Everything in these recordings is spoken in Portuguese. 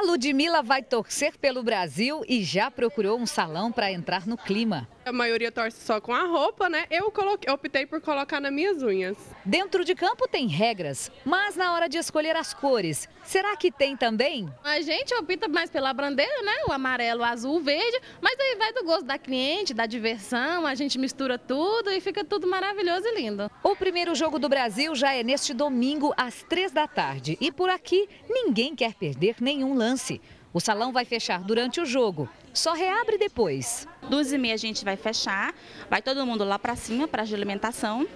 A Ludmilla vai torcer pelo Brasil e já procurou um salão para entrar no clima. A maioria torce só com a roupa, né? Eu coloquei, optei por colocar nas minhas unhas. Dentro de campo tem regras, mas na hora de escolher as cores, será que tem também? A gente opta mais pela bandeira, né? O amarelo, o azul, o verde, mas aí vai do gosto da cliente, da diversão, a gente mistura tudo e fica tudo maravilhoso e lindo. O primeiro jogo do Brasil já é neste domingo às três da tarde e por aqui ninguém quer perder nenhum lance. O salão vai fechar durante o jogo, só reabre depois. Duas e meia a gente vai fechar, vai todo mundo lá para cima para de alimentação.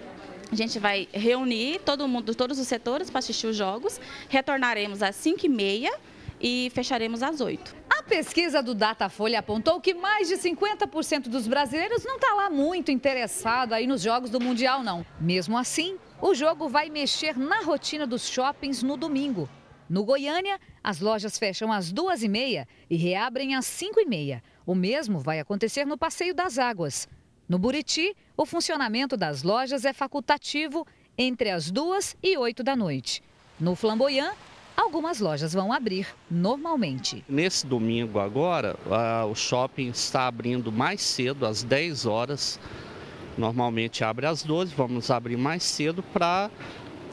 A gente vai reunir todo mundo, todos os setores para assistir os jogos. Retornaremos às 5 e meia e fecharemos às 8. A pesquisa do Datafolha apontou que mais de 50% dos brasileiros não está lá muito interessado aí nos jogos do Mundial, não. Mesmo assim, o jogo vai mexer na rotina dos shoppings no domingo. No Goiânia, as lojas fecham às duas e meia e reabrem às cinco e meia. O mesmo vai acontecer no Passeio das Águas. No Buriti, o funcionamento das lojas é facultativo entre as duas e oito da noite. No Flamboyant, algumas lojas vão abrir normalmente. Nesse domingo agora, o shopping está abrindo mais cedo, às 10 horas. Normalmente abre às 12, vamos abrir mais cedo para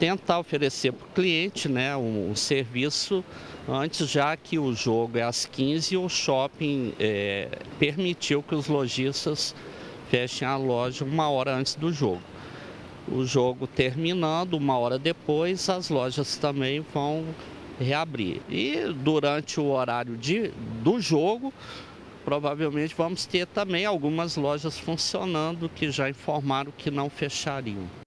tentar oferecer para o cliente né, um, um, serviço antes, já que o jogo é às 15 o shopping é, permitiu que os lojistas fechem a loja uma hora antes do jogo. O jogo terminando, uma hora depois, as lojas também vão reabrir. E durante o horário de, do jogo, provavelmente vamos ter também algumas lojas funcionando que já informaram que não fechariam.